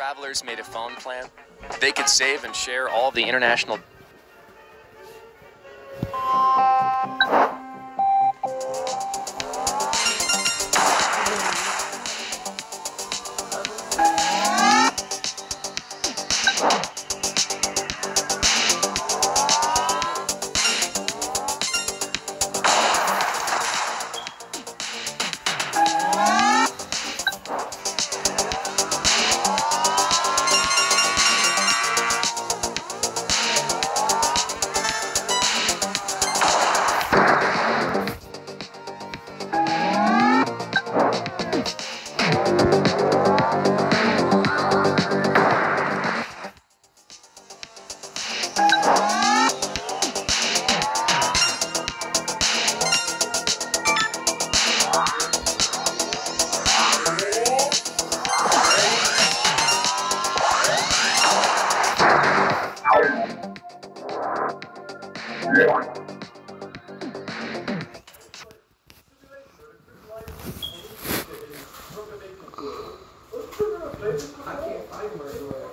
travelers made a phone plan, they could save and share all the international I can't find was.